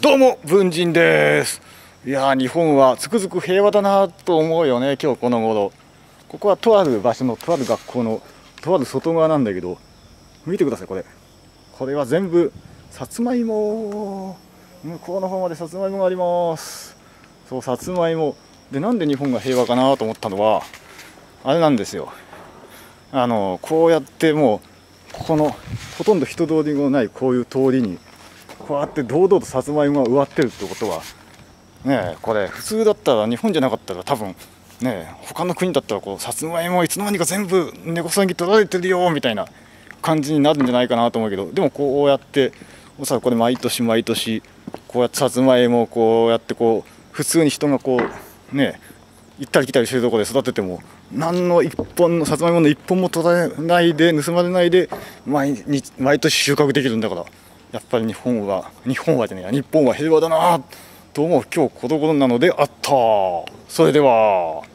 どうも文人です。いや日本はつくづく平和だなと思うよね今日この頃。ここはとある場所のとある学校のとある外側なんだけど見てくださいこれ。これは全部さつまいも。向こうの方までさつまいもがあります。そうさつまいも。でなんで日本が平和かなと思ったのはあれなんですよ。あのこうやってもうここのほとんど人通りのないこういう通りにこうやって堂々とさつまいもが植わってるってことはねえこれ普通だったら日本じゃなかったら多分ねえ他の国だったらこうさつまいもいつの間にか全部根こそぎ取られてるよみたいな感じになるんじゃないかなと思うけどでもこうやっておそらくこれ毎年毎年こうやってさつまいもをこうやってこう普通に人がこうね行ったり来たりしてるところで育てても何の一本のさつまいもの一本も取られないで盗まれないで毎日毎年収穫できるんだから。やっぱり日本は日本はじゃねえや日本は平和だなと思う今日この頃なのであった。それでは。